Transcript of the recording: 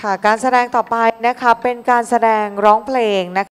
ค่ะการแสดงต่อไปนะคะเป็นการแสดงร้องเพลงนะคะ